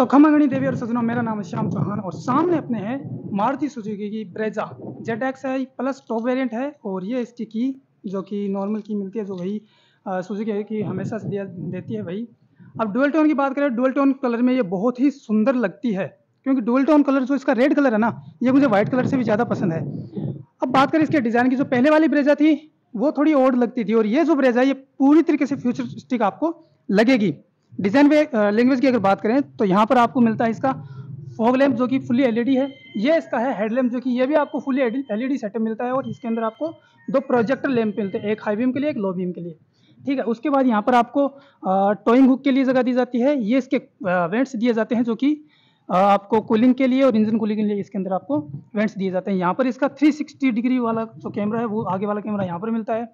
तो खमागणी देवी और सजनों, मेरा नाम है श्याम चौहान और सामने अपने हैं मारुति सुजुकी की Brezza Z X I plus top variant है और ये इसकी की जो कि नॉर्मल की मिलती है, जो वही सुजुकी की हमेशा से दिया, देती है वही अब डुअल टोन की बात करें डुअल टोन कलर में ये बहुत ही सुंदर लगती है, क्योंकि डुअल टोन कलर जो इसका रेड कलर है ना, ये मुझे व्हाइट कलर से भी ज़्यादा पसंद है। अब बात करें इसके डिज़ाइन की, जो पहले वाली ब्रेजा थी, वो थोड़ी ओड लगती थी और ये जो ब्रेजा है, ये पूरी तरीके से फ्यूचरिस्टिक आपको लगेगी। डिज़ाइन वे लैंग्वेज की अगर बात करें तो यहाँ पर आपको मिलता है इसका फॉग लैम्प जो कि फुली एलईडी है। ये इसका है हेड लैम्प जो कि ये भी आपको फुली एलईडी सेटअप मिलता है और इसके अंदर आपको दो प्रोजेक्टर लैम्प मिलते हैं, एक हाई बीम के लिए, एक लो बीम के लिए। ठीक है, उसके बाद यहाँ पर आपको टोइंग हुक के लिए जगह दी जाती है। ये इसके वेंट्स दिए जाते हैं जो कि आपको कूलिंग के लिए और इंजन कूलिंग के लिए इसके अंदर आपको वेंट्स दिए जाते हैं। यहाँ पर इसका 360 डिग्री वाला जो कैमरा है, वो आगे वाला कैमरा यहाँ पर मिलता है।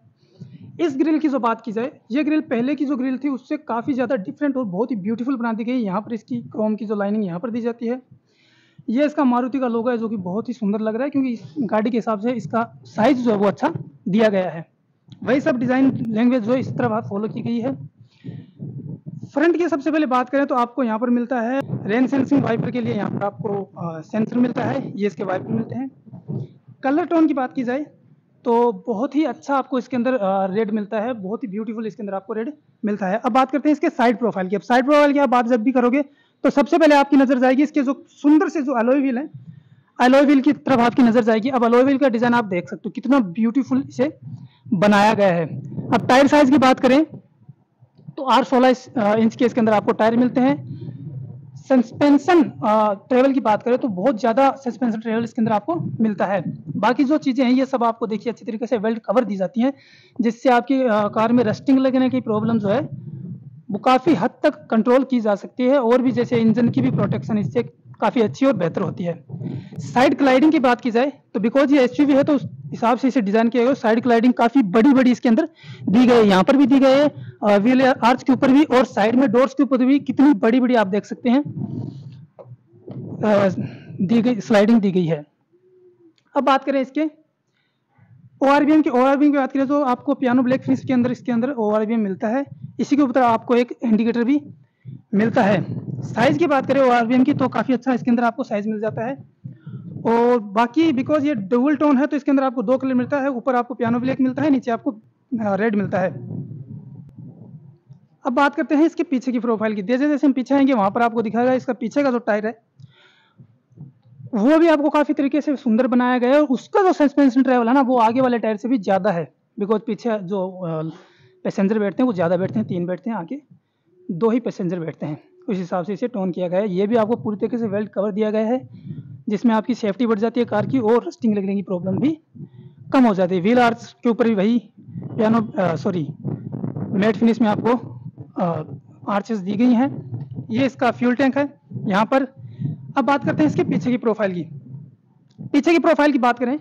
इस ग्रिल की जो बात की जाए, ये ग्रिल पहले की जो ग्रिल थी, उससे काफ़ी ज़्यादा डिफरेंट और बहुत ही ब्यूटीफुल बना दी गई यहाँ पर इसकी क्रोम की जो लाइनिंग यहाँ पर दी जाती है। ये इसका मारुति का लोगो है, जो कि बहुत ही सुंदर लग रहा है, क्योंकि इस गाड़ी के हिसाब से इसका साइज़ जो है वो अच्छा दिया गया है। वही सब डिज़ाइन लैंग्वेज जो इस तरह फॉलो की गई है। फ्रंट की सबसे पहले बात करें तो आपको यहाँ पर मिलता है रेन सेंसिंग वाइपर के लिए। यहाँ पर आपको सेंसर मिलता है, ये इसके वाइपर मिलते हैं। कलर टोन की बात की जाए तो बहुत ही अच्छा आपको इसके अंदर रेड मिलता है। बहुत ही ब्यूटीफुल इसके अंदर आपको रेड मिलता है। अब बात करते हैं इसके साइड प्रोफ़ाइल की। अब साइड प्रोफ़ाइल की आप बात जब भी करोगे तो सबसे पहले आपकी नज़र जाएगी इसके जो सुंदर से जो एलोई व्हील है एलोई व्हील की तरफ़ आपकी नज़र जाएगी। अब एलोई व्हील का डिज़ाइन आप देख सकते हो, कितना ब्यूटीफुल इसे बनाया गया है। अब टायर साइज़ की बात करें तो आर सोलह इंच के इसके अंदर आपको टायर मिलते हैं। सस्पेंशन ट्रेवल की बात करें तो बहुत ज़्यादा सस्पेंशन ट्रेवल इसके अंदर आपको मिलता है। बाकी जो चीज़ें हैं, ये सब आपको देखिए अच्छी तरीके से वेल्ड कवर दी जाती हैं, जिससे आपकी कार में रस्टिंग लगने की प्रॉब्लम जो है, वो काफ़ी हद तक कंट्रोल की जा सकती है, और भी जैसे इंजन की भी प्रोटेक्शन इससे काफ़ी अच्छी और बेहतर होती है। साइड क्लाइडिंग की बात की जाए तो बिकॉज़ ये एच है तो उस हिसाब से इसे डिज़ाइन किया गया साइड क्लाइडिंग काफ़ी बड़ी बड़ी इसके अंदर दी गई है। यहाँ पर भी दी गई है व्हील आर्च के ऊपर भी और साइड में डोर्स के ऊपर भी कितनी बड़ी बड़ी आप देख सकते हैं। दी गई स्लाइडिंग दी गई है। अब बात करें इसके ओ आर की। ओ आर की बात करें तो आपको पियानो ब्लैक फिनिश के अंदर, इसके अंदर ओ आर मिलता है। इसी के ऊपर आपको एक इंडिकेटर भी मिलता है। साइज़ की बात करें ओ आर की तो काफ़ी अच्छा इसके अंदर आपको साइज़ मिल जाता है। और बाकी बिकॉज़ ये डबल टोन है तो इसके अंदर आपको दो कलर मिलता है। ऊपर आपको पियानो ब्लैक मिलता है, नीचे आपको रेड मिलता है। अब बात करते हैं इसके पीछे की प्रोफ़ाइल की। जैसे जैसे हम पीछे आएँगे, वहाँ पर आपको दिखाएगा इसका पीछे का जो टायर है, वो भी आपको काफ़ी तरीके से सुंदर बनाया गया है। और उसका जो सस्पेंशन ट्रेवल है ना, वो आगे वाले टायर से भी ज़्यादा है। बिकॉज़ पीछे जो पैसेंजर बैठते हैं, वो ज़्यादा बैठते हैं, तीन बैठते हैं, आगे दो ही पैसेंजर बैठते हैं। उस हिसाब से इसे टोन किया गया है। ये भी आपको पूरी तरीके से वेल्ट कवर दिया गया है, जिसमें आपकी सेफ्टी बढ़ जाती है, कार की और रस्टिंग लगने की प्रॉब्लम भी कम हो जाती है। व्हील आर्च के ऊपर भी वही पियानो सॉरी मेट फिनिश में आपको आर्चेस दी गई हैं। ये इसका फ्यूल टैंक है। यहाँ पर अब बात करते हैं इसके पीछे की प्रोफ़ाइल की। पीछे की प्रोफ़ाइल की बात करें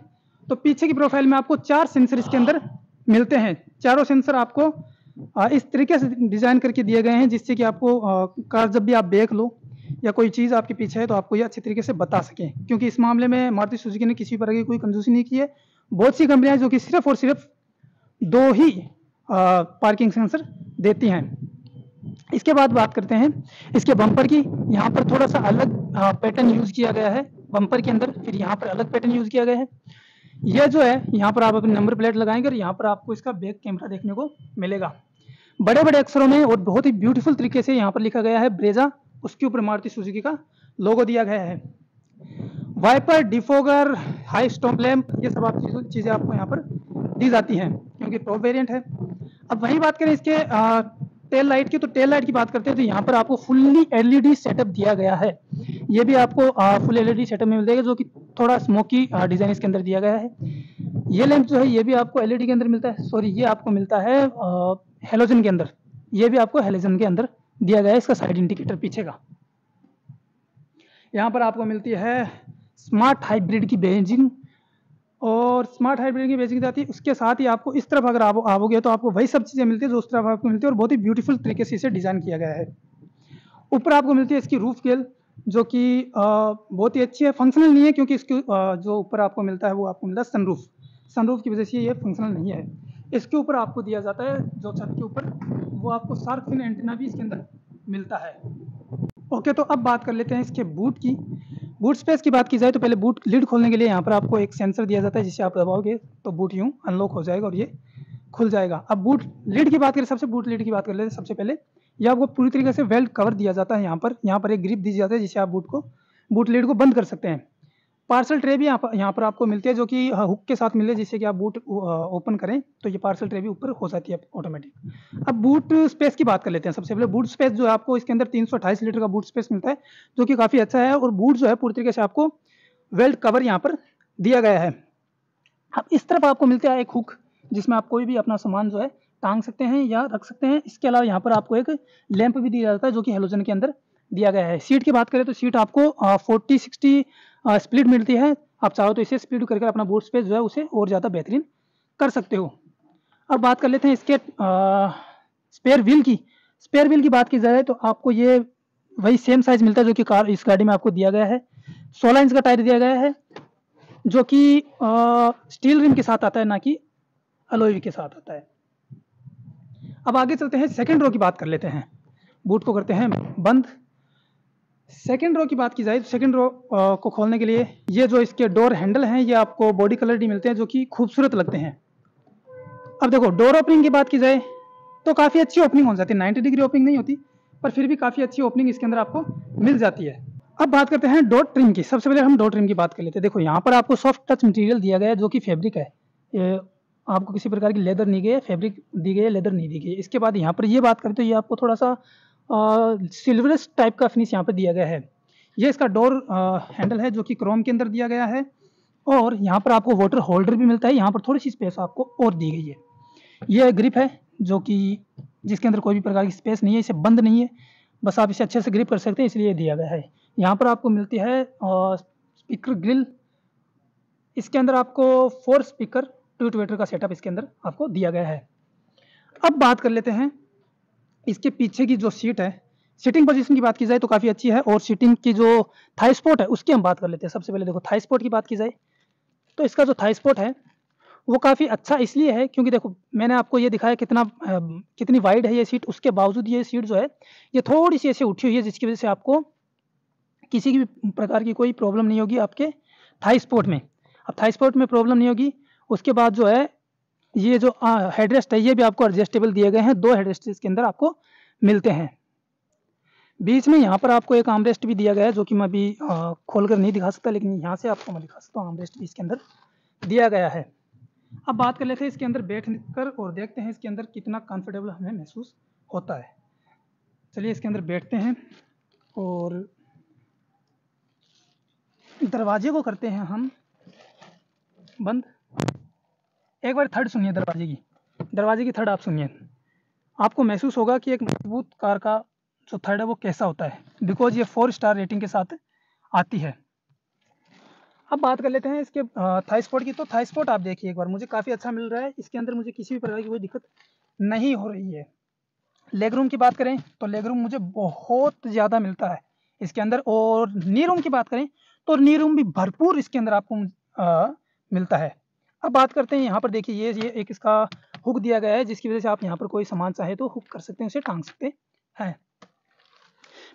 तो पीछे की प्रोफ़ाइल में आपको चार सेंसर इसके अंदर मिलते हैं। चारों सेंसर आपको इस तरीके से डिज़ाइन करके दिए गए हैं जिससे कि आपको कार जब भी आप देख लो या कोई चीज़ आपके पीछे है तो आपको ये अच्छी तरीके से बता सकें। क्योंकि इस मामले में मारुति सुजुकी ने किसी तरह की कोई कंजूसी नहीं की है। बहुत सी कंपनियाँ जो कि सिर्फ़ और सिर्फ़ दो ही आ, पार्किंग सेंसर देती हैं। इसके बाद बात करते हैं इसके बम्पर की। यहाँ पर थोड़ा सा अलग पैटर्न यूज़ किया गया है। बम्पर के अंदर फिर यहाँ पर अलग पैटर्न यूज़ किया गया है। यह जो है यहाँ पर आप अपनी नंबर प्लेट लगाएँगे और यहाँ पर आपको इसका बैक कैमरा देखने को मिलेगा। बड़े बड़े अक्षरों में और बहुत ही ब्यूटीफुल तरीके से यहाँ पर लिखा गया है ब्रेजा उसके ऊपर मारुति सुजुकी का लोगो दिया गया है। Wiper defogger high stop lamp ये सब आप चीज़ें आपको यहाँ पर दी जाती हैं क्योंकि टॉप वेरिएंट है। अब वही बात करें इसके आ, टेल लाइट की तो टेल लाइट की बात करते हैं तो यहाँ पर आपको फुल्ली एलईडी सेटअप दिया गया है। ये भी आपको आ, फुल एलईडी सेटअप में मिल जाएगा जो कि थोड़ा स्मोकी डिज़ाइन इसके अंदर दिया गया है। ये लैंप जो है, ये भी आपको एलईडी के अंदर मिलता है। सॉरी, ये आपको मिलता है हेलोजन के अंदर। ये भी आपको हेलोजन के अंदर दिया गया है इसका साइड इंडिकेटर पीछे का। यहाँ पर आपको मिलती है स्मार्ट हाइब्रिड की बेजिंग और स्मार्ट हाइब्रिड की बेसिक जाती है। उसके साथ ही आपको इस तरफ़ अगर आप आओगे तो आपको वही सब चीज़ें मिलती है जो उस तरफ़ आपको मिलती है और बहुत ही ब्यूटीफुल तरीके से इसे डिज़ाइन किया गया है। ऊपर आपको मिलती है इसकी रूफ गेल जो कि बहुत ही अच्छी है। फंक्शनल नहीं है क्योंकि इसके जो ऊपर आपको मिलता है वो आपको मिलता है सनरूफ सनरूफ की वजह से ये फंक्शनल नहीं है। इसके ऊपर आपको दिया जाता है, जो छत के ऊपर, वो आपको सार्क फिन एंटीना भी इसके अंदर मिलता है। ओके तो अब बात कर लेते हैं इसके बूट की। बूट स्पेस की बात की जाए तो पहले बूट लीड खोलने के लिए यहाँ पर आपको एक सेंसर दिया जाता है जिसे आप दबाओगे तो बूट यूँ अनलॉक हो जाएगा और ये खुल जाएगा। अब बूट लीड की बात करें, सबसे बूट लीड की बात कर लेते हैं, सबसे पहले ये आपको पूरी तरीके से वेल्ड कवर दिया जाता है यहाँ पर। यहाँ पर एक ग्रिप दी जाती है जिससे आप बूट को बूट लीड को बंद कर सकते हैं। पार्सल ट्रे भी यहाँ पर यहाँ पर आपको मिलती है जो कि हुक के साथ मिले जिससे कि आप बूट ओपन करें तो ये पार्सल ट्रे भी ऊपर हो जाती है ऑटोमेटिक अब बूट स्पेस की बात कर लेते हैं सबसे पहले। बूट स्पेस जो है आपको इसके अंदर तीन सौ अठाईस लीटर का बूट स्पेस मिलता है, जो कि काफ़ी अच्छा है और बूट जो है पूरी तरीके से आपको वेल्ड कवर यहाँ पर दिया गया है। अब इस तरफ़ आपको मिलता है एक हुक जिसमें आप कोई भी अपना सामान जो है टांग सकते हैं या रख सकते हैं। इसके अलावा यहाँ पर आपको एक लैंप भी दिया जाता है जो कि हेलोजन के अंदर दिया गया है। सीट की बात करें तो सीट आपको फोर्टी सिक्सटी स्प्लिट मिलती है। आप चाहो तो इसे स्प्लिट करके अपना बूट स्पेस जो है उसे और ज़्यादा बेहतरीन कर सकते हो। अब बात कर लेते हैं इसके स्पेयर व्हील की। स्पेयर व्हील की बात की जाए तो आपको ये वही सेम साइज़ मिलता है जो कि कार, इस गाड़ी में आपको दिया गया है। सोलह इंच का टायर दिया गया है, जो कि स्टील रिम के साथ आता है, ना कि अलोई के साथ आता है। अब आगे चलते हैं सेकेंड रो की बात कर लेते हैं। बूट को करते हैं, बंद। सेकेंड रो की बात की जाए तो सेकेंड रो को खोलने के लिए ये जो इसके डोर हैंडल हैं, ये आपको बॉडी कलर ही मिलते हैं, जो कि खूबसूरत लगते हैं। अब देखो डोर ओपनिंग की बात की जाए तो काफ़ी अच्छी ओपनिंग हो जाती है। 90 डिग्री ओपनिंग नहीं होती, पर फिर भी काफ़ी अच्छी ओपनिंग इसके अंदर आपको मिल जाती है। अब बात करते हैं डोर ट्रिम की। सबसे पहले हम डोर ट्रिम की बात कर लेते हैं। देखो, यहाँ पर आपको सॉफ्ट टच मटेरियल दिया गया है, जो कि फैब्रिक है। आपको किसी प्रकार की लेदर नहीं गई फैब्रिक दी गई है लेदर नहीं दी गई। इसके बाद यहाँ पर ये बात करें तो ये आपको थोड़ा सा सिल्वरस टाइप का फिनिश यहाँ पर दिया गया है। ये इसका डोर हैंडल है जो कि क्रोम के अंदर दिया गया है। और यहाँ पर आपको वाटर होल्डर भी मिलता है। यहाँ पर थोड़ी सी स्पेस आपको और दी गई है। ये ग्रिप है जो कि जिसके अंदर कोई भी प्रकार की स्पेस नहीं है, इसे बंद नहीं है। बस आप इसे अच्छे से ग्रिप कर सकते हैं, इसलिए दिया गया है। यहाँ पर आपको मिलती है स्पीकर ग्रिल इसके अंदर आपको फोर स्पीकर टू वेटर का सेटअप इसके अंदर आपको दिया गया है। अब बात कर लेते हैं इसके पीछे की जो सीट है। सीटिंग पोजीशन की बात की जाए तो काफ़ी अच्छी है और सीटिंग की जो थाई स्पोर्ट है उसकी हम बात कर लेते हैं। सबसे पहले देखो थाई स्पोर्ट की बात की जाए तो इसका जो थाई स्पोर्ट है वो काफ़ी अच्छा इसलिए है क्योंकि देखो मैंने आपको ये दिखाया कितना, कितनी वाइड है ये सीट उसके बावजूद ये सीट जो है, ये थोड़ी सी ऐसे उठी हुई है जिसकी वजह से आपको किसी भी प्रकार की कोई प्रॉब्लम नहीं होगी आपके थाई स्पोर्ट में। अब थाई स्पोर्ट में प्रॉब्लम नहीं होगी उसके बाद जो है, ये जो हेडरेस्ट है, ये भी आपको एडजस्टेबल दिए गए हैं। दो हेडरेस्ट इसके अंदर आपको मिलते हैं। बीच में यहाँ पर आपको एक आमरेस्ट भी दिया गया है, जो कि मैं अभी खोल कर नहीं दिखा सकता, लेकिन यहाँ से आपको मैं दिखा सकता हूँ आमरेस्ट भी इसके अंदर दिया गया है। अब बात कर लेते हैं इसके अंदर बैठ कर और देखते हैं इसके अंदर कितना कंफर्टेबल हमें महसूस होता है। चलिए इसके अंदर बैठते हैं और दरवाजे को करते हैं हम बंद। एक बार थर्ड सुनिए दरवाजे की। दरवाजे की थर्ड आप सुनिए। आपको महसूस होगा कि एक मज़बूत कार का जो थर्ड है वो कैसा होता है। बिकॉज़ ये फोर स्टार रेटिंग के साथ आती है। अब बात कर लेते हैं इसके थाई स्पोर्ट की। तो थाई स्पोर्ट आप देखिए एक बार। मुझे काफ़ी अच्छा मिल रहा है। इसके अंदर मुझे किसी भी प्रकार की कोई दिक्कत नहीं हो रही है। लेग रूम की बात करें तो लेग रूम मुझे बहुत ज़्यादा मिलता है। इसके अंदर और नी रूम की बात करें तो नी रूम भी भरपूर इसके अंदर आपको आ, मिलता है। अब बात करते हैं यहाँ पर। देखिए, ये ये एक इसका हुक दिया गया है, जिसकी वजह से आप यहाँ पर कोई सामान चाहे तो हुक कर सकते हैं, उसे टांग सकते हैं।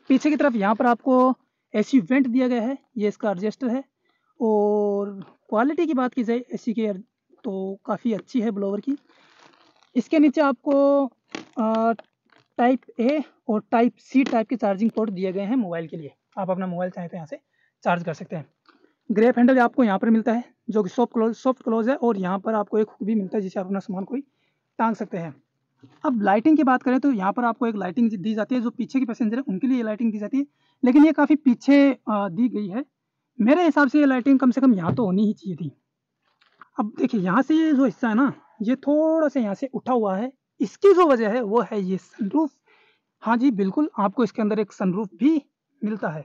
पीछे की तरफ़ यहाँ पर आपको एसी वेंट दिया गया है, ये इसका एडजस्टर है। और क्वालिटी की बात की जाए एसी की तो काफ़ी अच्छी है ब्लोवर की। इसके नीचे आपको टाइप ए और टाइप सी टाइप के चार्जिंग पोर्ट दिए गए हैं मोबाइल के लिए। आप अपना मोबाइल चाहें तो यहाँ से चार्ज कर सकते हैं। ग्रेप हैंडल आपको यहाँ पर मिलता है, जो कि सॉफ्ट क्लोज सॉफ्ट क्लोज है और यहाँ पर आपको एक हुक भी मिलता है जिससे आप अपना सामान कोई टांग सकते हैं। अब लाइटिंग की बात करें तो यहाँ पर आपको एक लाइटिंग दी जाती है, जो पीछे के पैसेंजर है, उनके लिए लाइटिंग दी जाती है, लेकिन ये काफ़ी पीछे दी गई है। मेरे हिसाब से ये लाइटिंग कम से कम यहाँ तो होनी ही चाहिए थी। अब देखिए, यहाँ से ये जो हिस्सा है ना, ये थोड़ा सा यहाँ से उठा हुआ है। इसकी जो वजह है, वो है ये सनरूफ हाँ जी, बिल्कुल आपको इसके अंदर एक सनरूफ भी मिलता है।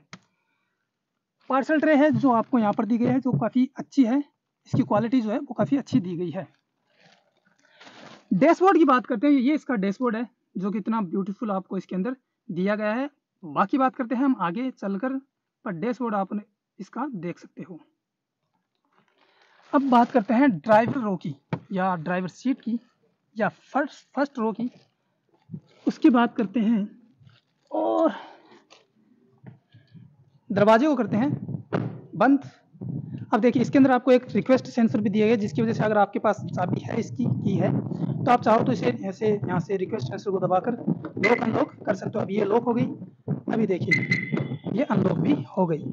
पार्सल ट्रे है जो आपको यहाँ पर दी गई है, जो काफ़ी अच्छी है। इसकी क्वालिटी जो है वो काफ़ी अच्छी दी गई है। डैशबोर्ड की बात करते हैं, ये इसका डैशबोर्ड है, जो कि इतना ब्यूटीफुल आपको इसके अंदर दिया गया है। बाकी बात करते हैं हम आगे चलकर, पर डैशबोर्ड आप इसका देख सकते हो। अब बात करते हैं ड्राइवर रो की, या ड्राइवर सीट की, या फ़र्स्ट फ़र्स्ट रो की। उसकी बात करते हैं, और दरवाजे को करते हैं। बंद। अब देखिए, इसके अंदर आपको एक रिक्वेस्ट सेंसर भी दिया गया, जिसकी वजह से अगर आपके पास चाबी है, इसकी की है तो आप चाहो तो इसे ऐसे यहाँ से रिक्वेस्ट सेंसर को दबाकर लॉक अनलॉक कर सकते हो। अब ये लॉक हो गई। अभी देखिए, ये अनलॉक भी हो गई।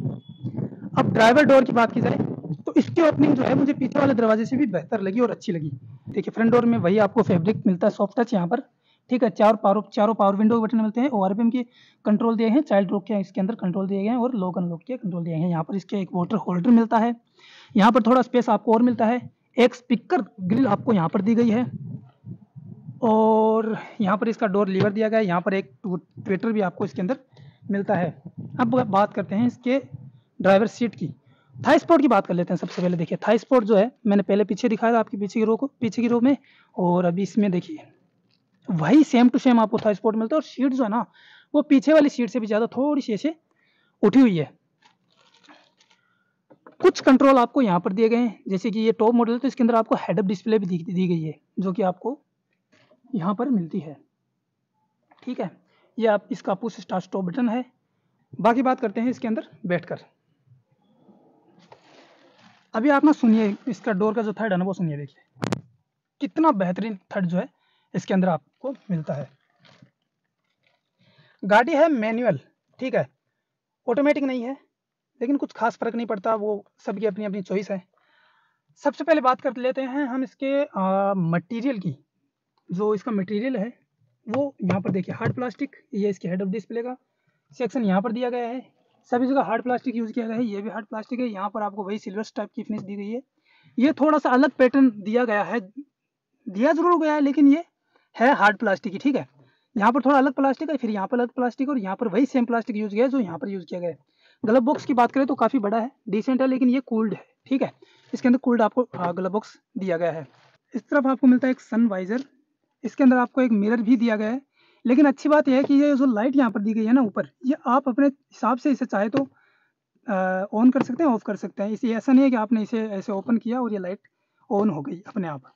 अब ड्राइवर डोर की बात की जाए तो इसकी ओपनिंग जो है, मुझे पीछे वाले दरवाजे से भी बेहतर लगी और अच्छी लगी। देखिए फ्रंट डोर में वही आपको फैब्रिक मिलता है सॉफ्ट टच यहाँ पर। ठीक है, चार पावर चारों पावर विंडो के बटन मिलते हैं ओ के कंट्रोल दिए हैं चाइल्ड लॉक के, इसके अंदर कंट्रोल दिए गए हैं, और लॉक अनलॉक के कंट्रोल दिए हैं। यहाँ पर इसके एक वाटर होल्डर मिलता है। यहाँ पर थोड़ा स्पेस आपको और मिलता है। एक स्पीकर ग्रिल आपको यहाँ पर दी गई है। और यहाँ पर इसका डोर लीवर दिया गया है। यहाँ पर एक ट्विटर भी आपको इसके अंदर मिलता है। अब बात करते हैं इसके ड्राइवर सीट की। थाई स्पोर्ट की बात कर लेते हैं सबसे पहले। देखिए थाई स्पोर्ट जो है, मैंने पहले पीछे दिखाया था आपके पीछे की रो को, पीछे की रो में, और अभी इसमें देखिए। वही सेम टू सेम आपको थाई स्पोर्ट मिलता है और सीट जो है ना वो पीछे वाली सीट से भी ज़्यादा थोड़ी सी ऐसे उठी हुई है। कुछ कंट्रोल आपको यहाँ पर दिए गए हैं जैसे कि ये टॉप मॉडल है तो इसके अंदर आपको हेडअप डिस्प्ले भी दी, दी गई है जो कि आपको यहाँ पर मिलती है। ठीक है ये आप इसका पुश स्टार्ट स्टॉप बटन है। बाकी बात करते हैं इसके अंदर बैठकर। अभी आप ना सुनिए इसका डोर का जो थर्ड है ना वो सुनिए देखिए। कितना बेहतरीन थर्ड जो है इसके अंदर आपको मिलता है। गाड़ी है मैनुअल ठीक है? ऑटोमेटिक नहीं है, लेकिन कुछ खास फ़र्क नहीं पड़ता, वो सबकी अपनी अपनी चॉइस है। सबसे पहले बात कर लेते हैं हम इसके मटेरियल की। जो इसका मटेरियल है, वो यहाँ पर देखिए हार्ड प्लास्टिक ये इसके हेड ऑफ़ डिस्प्ले का सेक्शन यहाँ पर दिया गया है। सभी जगह हार्ड प्लास्टिक यूज़ किया गया है, ये भी हार्ड प्लास्टिक है। यहाँ पर आपको वही सिल्वर टाइप की फिनिश दी गई है। ये थोड़ा सा अलग पैटर्न दिया गया है। दिया ज़रूर गया है, लेकिन ये है हार्ड प्लास्टिक की, ठीक है? यहाँ पर थोड़ा अलग प्लास्टिक है, फिर यहाँ पर अलग प्लास्टिक और यहाँ पर वही सेम प्लास्टिक यूज़ किया है जो यहाँ पर यूज़ किया गया है। ग्लव बॉक्स की बात करें तो काफ़ी बड़ा है डिसेंट है, लेकिन ये कूल्ड है, ठीक है? इसके अंदर कूल्ड आपको ग्लव बॉक्स दिया गया है। इस तरफ़ आपको मिलता है एक सन वाइजर इसके अंदर आपको एक मिरर भी दिया गया है। लेकिन अच्छी बात यह है कि ये जो लाइट यहाँ पर दी गई है ना ऊपर, ये आप अपने हिसाब से इसे चाहे तो ऑन कर सकते हैं ऑफ़ कर सकते हैं। इसे ऐसा नहीं है कि आपने इसे, ऐसे ओपन किया और ये लाइट ऑन हो गई अपने आप।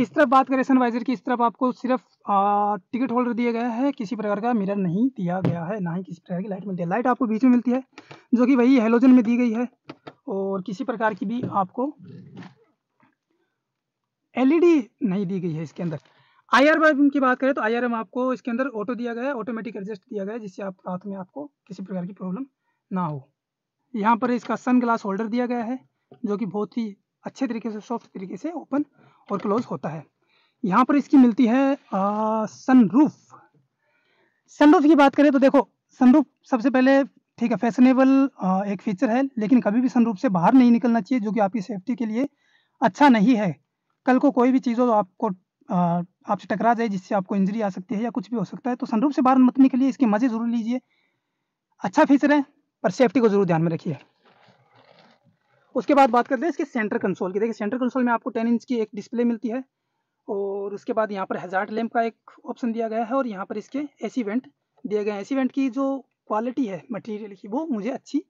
इस तरफ़ बात करें सनवाइजर की, इस तरफ़ आपको सिर्फ़ टिकट होल्डर दिया गया है, किसी प्रकार का मिरर नहीं दिया गया है, ना ही किसी प्रकार की लाइट मिलती है। लाइट आपको बीच में मिलती है, जो कि वही हेलोजन में दी गई है, और किसी प्रकार की भी आपको एलईडी नहीं दी गई है इसके अंदर। आई आर की बात करें तो आई आपको इसके अंदर ऑटो दिया गया है ऑटोमेटिक एडजस्ट दिया गया है, जिससे आप रात में आपको किसी प्रकार की प्रॉब्लम ना हो। यहाँ पर इसका सन ग्लास होल्डर दिया गया है, जो कि बहुत ही अच्छे तरीके से सॉफ्ट तरीके से ओपन और क्लोज होता है। यहाँ पर इसकी मिलती है सनरूफ सनरूफ की बात करें तो देखो सनरूफ सबसे पहले ठीक है फैशनेबल एक फीचर है, लेकिन कभी भी सनरूफ से बाहर नहीं निकलना चाहिए, जो कि आपकी सेफ्टी के लिए अच्छा नहीं है। कल को कोई भी चीज़ हो तो आपको आपसे टकरा जाए, जिससे आपको इंजरी आ सकती है या कुछ भी हो सकता है तो सनरूफ से बाहर मत निकलिए, इसके मज़े ज़रूर लीजिए। अच्छा फीचर है, पर सेफ्टी को ज़रूर ध्यान में रखिए। उसके बाद बात करते हैं इसके सेंटर कंसोल की। देखिए सेंटर कंसोल में आपको टेन इंच की एक डिस्प्ले मिलती है और उसके बाद यहाँ पर हज़ार्ड लैम्प का एक ऑप्शन दिया गया है और यहाँ पर इसके एसी वेंट दिए गए एसी वेंट की जो क्वालिटी है मटेरियल की, वो मुझे अच्छी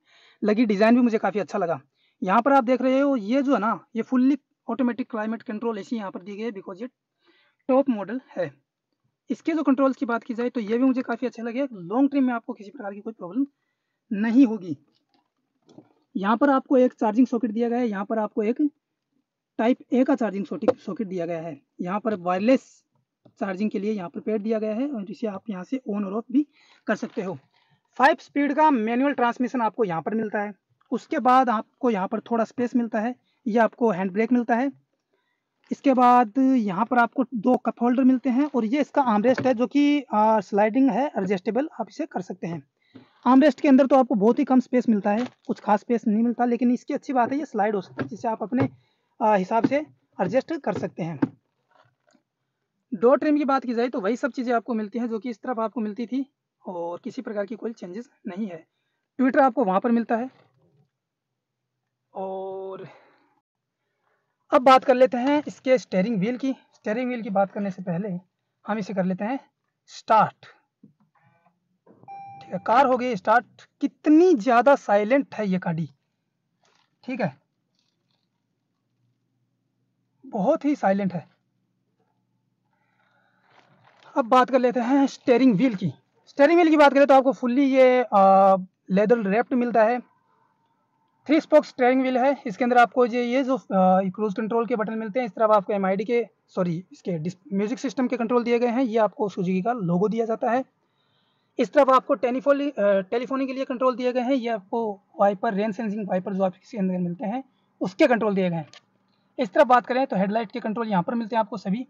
लगी डिज़ाइन भी मुझे काफ़ी अच्छा लगा। यहाँ पर आप देख रहे हो, ये जो है ना, ये फुल्ली ऑटोमेटिक क्लाइमेट कंट्रोल ऐसी यहाँ पर दी गई है बिकॉज़ ये टॉप मॉडल है। इसके जो कंट्रोल्स की बात की जाए तो ये भी मुझे काफ़ी अच्छा लगे। लॉन्ग टर्म में आपको किसी प्रकार की कोई प्रॉब्लम नहीं होगी। यहाँ पर आपको एक चार्जिंग सॉकेट दिया गया है, यहाँ पर आपको एक टाइप ए का चार्जिंग सॉकेट दिया गया है। यहाँ पर वायरलेस चार्जिंग के लिए यहाँ पर पेड दिया गया है और जिसे आप यहाँ से ऑन और ऑफ़ भी कर सकते हो। फाइव स्पीड का मैनुअल ट्रांसमिशन आपको यहाँ पर मिलता है। उसके बाद आपको यहाँ पर थोड़ा स्पेस मिलता है। ये आपको हैंड ब्रेक मिलता है। इसके बाद यहाँ पर आपको दो कप होल्डर मिलते हैं और ये इसका आमरेस्ट है जो कि स्लाइडिंग है एडजस्टेबल आप इसे कर सकते हैं। आर्मरेस्ट के अंदर तो आपको बहुत ही कम स्पेस मिलता है, कुछ खास स्पेस नहीं मिलता, लेकिन इसकी अच्छी बात है, ये स्लाइड हो सकती है, जिसे आप अपने हिसाब से एडजस्ट कर सकते हैं। डोर ट्रिम की बात की जाए तो वही सब चीज़ें आपको मिलती हैं जो कि इस तरफ़ आपको मिलती थी, और किसी प्रकार की कोई चेंजेस नहीं है। ट्विटर आपको वहाँ पर मिलता है। और अब बात कर लेते हैं इसके स्टेयरिंग व्हील की। स्टेयरिंग व्हील की बात करने से पहले हम इसे कर लेते हैं स्टार्ट ठीक है कार हो गई स्टार्ट कितनी ज़्यादा साइलेंट है ये गाड़ी। ठीक है? बहुत ही साइलेंट है। अब बात कर लेते हैं स्टेयरिंग व्हील की। स्टेयरिंग व्हील की बात करें तो आपको फुल्ली ये लेदर रेप्ट मिलता है। थ्री स्पोक स्टेयरिंग व्हील है। इसके अंदर आपको ये ये जो क्रूज कंट्रोल के बटन मिलते हैं, इस तरह आपको एमआईडी के सॉरी इसके म्यूज़िक सिस्टम के कंट्रोल दिए गए हैं। ये आपको सुजुकी का लोगो दिया जाता है। इस तरफ़ आपको टेलीफोन टेलीफोनी के लिए कंट्रोल दिए गए हैं, ये आपको वाइपर रेन सेंसिंग वाइपर जो आपके अंदर मिलते हैं, उसके कंट्रोल दिए गए हैं। इस तरफ़ बात करें तो हेडलाइट के कंट्रोल यहाँ पर मिलते हैं आपको सभी।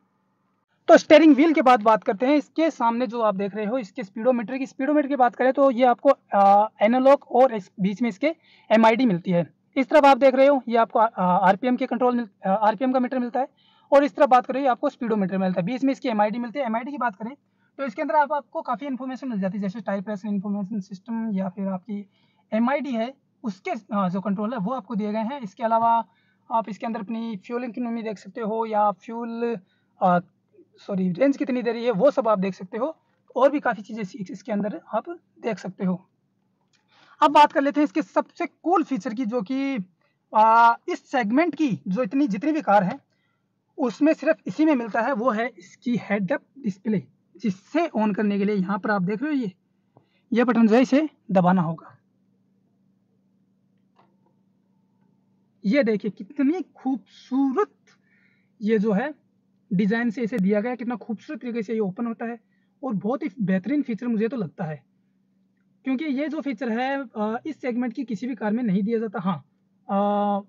तो स्टेयरिंग व्हील के बाद बात करते हैं, इसके सामने जो आप देख रहे हो, इसके स्पीडोमीटर की स्पीडोमीटर की बात करें तो ये आपको एनालॉग और इस बीच में इसके एमआईडी मिलती है। इस तरफ़ आप देख रहे हो, ये आपको आरपीएम के कंट्रोल आरपीएम का मीटर मिलता है। और इस तरफ़ बात करें आपको स्पीडोमीटर मिलता है। बीच में इसकी एमआईडी मिलती है। एमआईडी की बात करें तो इसके अंदर आप, आपको काफ़ी इन्फॉर्मेशन मिल जाती है, जैसे टाइप प्रेस इन्फॉर्मेशन सिस्टम या फिर आपकी एमआईडी है, उसके जो कंट्रोल है, वो आपको दिए गए हैं। इसके अलावा आप इसके अंदर अपनी फ्यूल इकोनॉमी देख सकते हो, या फ्यूल सॉरी रेंज कितनी दे रही है, वो सब आप देख सकते हो, और भी काफ़ी चीज़ें इसके अंदर आप देख सकते हो। अब बात कर लेते हैं इसके सबसे कूल फीचर की, जो कि इस सेगमेंट की, जो इतनी, जितनी भी कार है, उसमें सिर्फ़ इसी में मिलता है, वो है इसकी हेड अप डिस्प्ले जिससे ऑन करने के लिए यहाँ पर आप देख रहे हो ये। ये बटन जो है इसे दबाना होगा। ये देखिए कितनी खूबसूरत ये जो है डिज़ाइन से इसे दिया गया कितना खूबसूरत तरीके से ये ओपन होता है और बहुत ही बेहतरीन फीचर मुझे तो लगता है। क्योंकि ये जो फीचर है इस सेगमेंट की किसी भी कार में नहीं दिया जाता। हाँ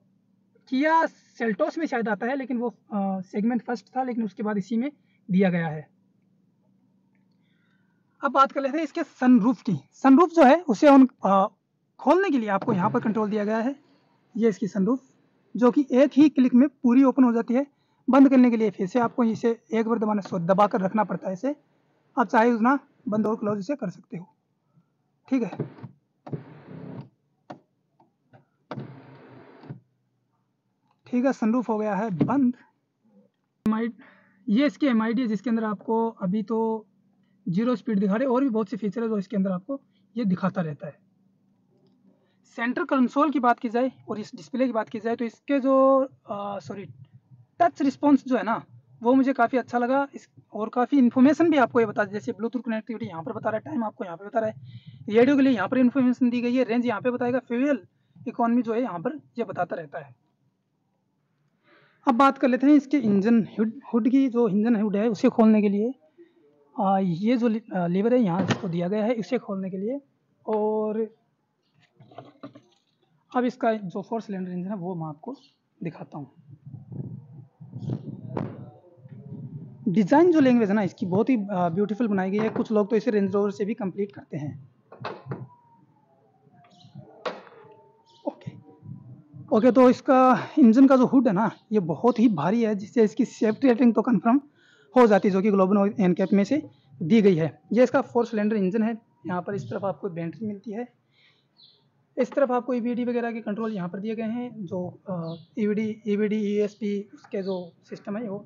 किया सेल्टोस में शायद आता है, लेकिन वो सेगमेंट फ़र्स्ट था, लेकिन उसके बाद इसी में दिया गया है। अब बात कर लेते हैं इसके सनरूफ की। सनरूफ जो है, उसे उन खोलने के लिए आपको यहाँ पर कंट्रोल दिया गया है। ये इसकी सनरूफ जो कि एक ही क्लिक में पूरी ओपन हो जाती है। बंद करने के लिए फिर से आपको इसे एक बार दबाना दबा कर रखना पड़ता है इसे। आप चाहे उतना बंद और क्लोज इसे कर सकते हो। ठीक है? ठीक है सनरूफ हो गया है, बंद। ये इसकी एम है जिसके अंदर आपको अभी तो ज़ीरो स्पीड दिखा रहे और भी बहुत से फीचर है जो इसके अंदर आपको ये दिखाता रहता है। सेंटर कंसोल की बात की जाए और इस डिस्प्ले की बात की जाए तो इसके जो सॉरी टच रिस्पॉन्स जो है ना, वो मुझे काफ़ी अच्छा लगा। इस, और काफ़ी इन्फॉर्मेशन भी आपको ये बता, जैसे ब्लूटूथ कनेक्टिविटी यहाँ पर बता रहा है टाइम आपको यहाँ पर बता रहा है। रेडियो के लिए यहाँ पर इन्फॉर्मेशन दी गई है रेंज यहाँ पे बताएगा फ्यूल इकोनॉमी जो है यहाँ पर ये बताता रहता है। अब बात कर लेते हैं इसके इंजन हुड की, जो इंजन हुड है, उसे खोलने के लिए। ये जो लीवर है, यहाँ इसको दिया गया है, इसे खोलने के लिए। और अब इसका जो फोर सिलेंडर इंजन है, वो मैं आपको दिखाता हूँ। डिज़ाइन जो लैंग्वेज है ना, इसकी बहुत ही ब्यूटीफुल बनाई गई है। कुछ लोग तो इसे रेंज रोवर से भी कंप्लीट करते हैं। ओके ओके तो इसका इंजन का जो हुड है ना, ये बहुत ही भारी है, जिससे इसकी सेफ्टी रेटिंग तो कंफर्म हो जाती है, जो कि ग्लोबल एन कैप में से दी गई है। ये इसका फोर सिलेंडर इंजन है। यहाँ पर इस तरफ़ आपको बैटरी मिलती है। इस तरफ़ आपको ई e वगैरह के कंट्रोल यहाँ पर दिए गए हैं, जो ई वी डी ई उसके जो सिस्टम है, वो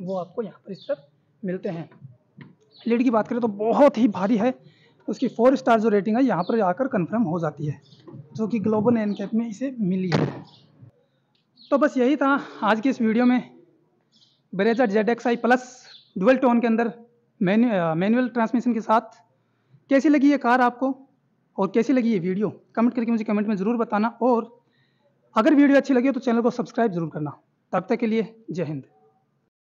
वो आपको यहाँ पर इस तरफ़ मिलते हैं। लीड की बात करें तो बहुत ही भारी है। उसकी फोर स्टार जो रेटिंग है, यहाँ पर आकर कंफर्म हो जाती है, जो कि ग्लोबल एन कैप में इसे मिली है। तो बस यही था आज की इस वीडियो में। Brezza Z X I plus dual tone के अंदर मैनुअल ट्रांसमिशन के साथ कैसी लगी ये कार आपको? और कैसी लगी ये वीडियो कमेंट करके मुझे कमेंट में ज़रूर बताना। और अगर वीडियो अच्छी लगी तो चैनल को सब्सक्राइब ज़रूर करना। तब तक के लिए जय हिंद।